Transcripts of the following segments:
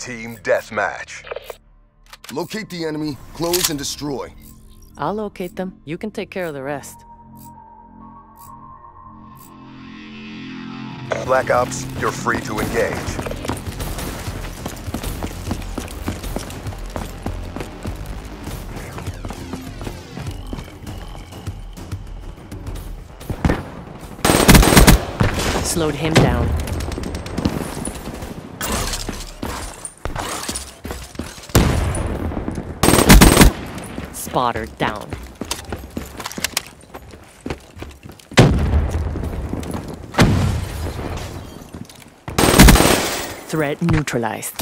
Team Deathmatch. Locate the enemy, close and destroy. I'll locate them. You can take care of the rest. Black Ops, you're free to engage. Slowed him down. Spotter down. Threat neutralized.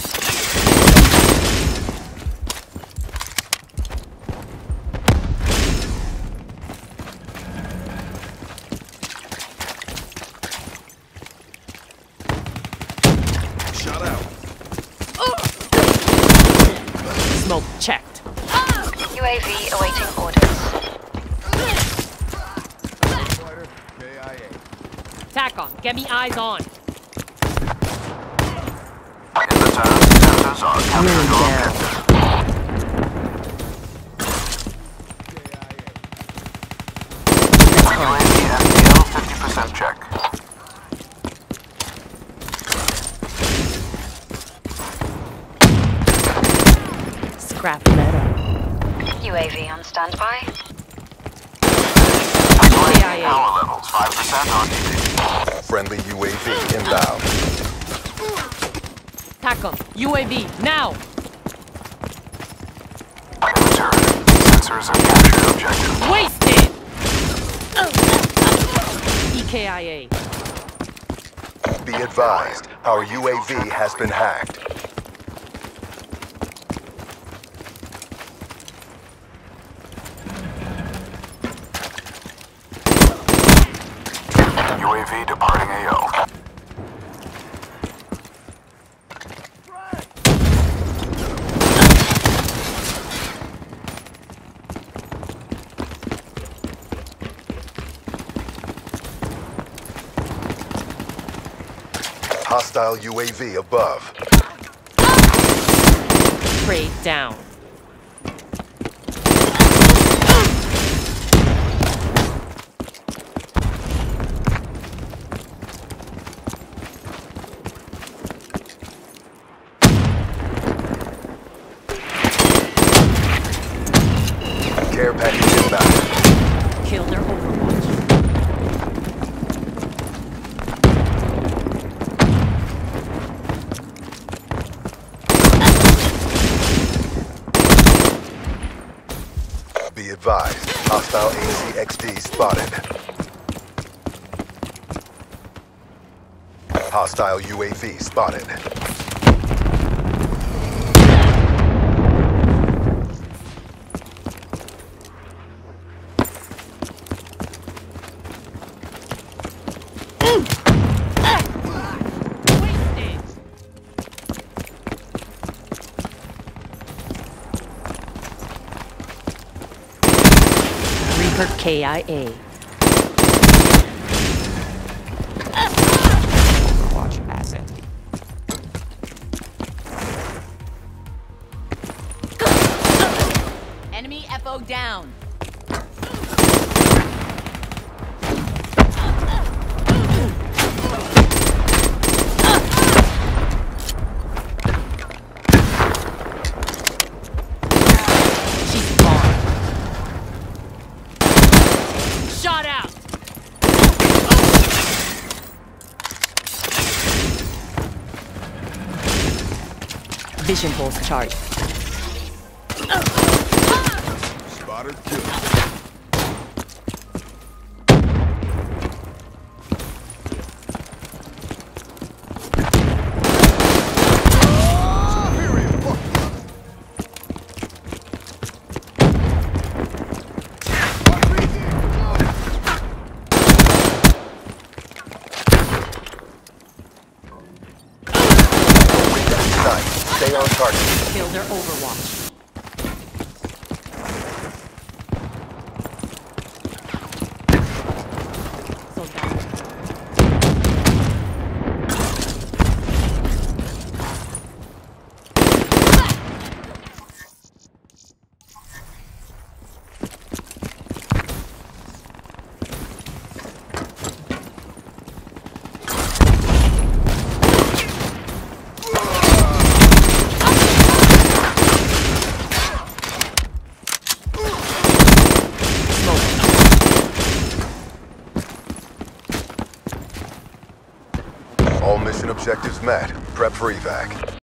Shot out. Smoke checked. UAV awaiting orders. KIA. TACOM, get me eyes on. In the turn, sensors are capturing down. objective. UAV FTL 50% check. Scrap metal. UAV on standby. UAV KIA. power levels 5% on duty. Friendly UAV inbound. TACOM, UAV, now! In sensors have captured objective. Wasted! EKIA. Be advised, our UAV has been hacked. UAV departing AO. Hostile UAV above. Prey down. Care package inbound. Kill their overwatch. Be advised, hostile HC-XD spotted. Hostile UAV spotted. Reaper KIA. Watch asset. Enemy FO down. Vision pulse charged. Spotter kill. Kill their overwatch. Objectives met. Prep for evac.